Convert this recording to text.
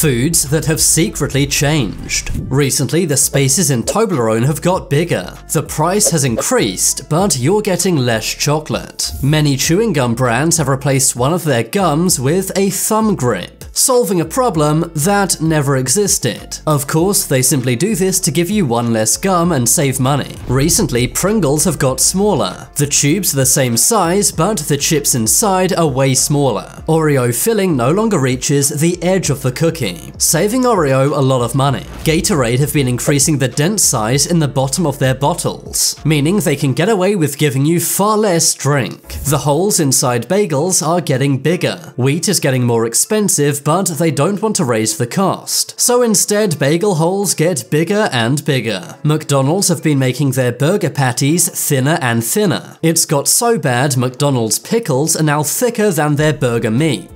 Foods that have secretly changed. Recently, the spaces in Toblerone have got bigger. The price has increased, but you're getting less chocolate. Many chewing gum brands have replaced one of their gums with a thumb grip solving a problem that never existed. Of course, they simply do this to give you one less gum and save money. Recently, Pringles have got smaller. The tubes are the same size, but the chips inside are way smaller. Oreo filling no longer reaches the edge of the cookie, saving Oreo a lot of money. Gatorade have been increasing the dent size in the bottom of their bottles, meaning they can get away with giving you far less drink. The holes inside bagels are getting bigger. Wheat is getting more expensive but they don't want to raise the cost. So instead, bagel holes get bigger and bigger. McDonald's have been making their burger patties thinner and thinner. It's got so bad, McDonald's pickles are now thicker than their burger meat.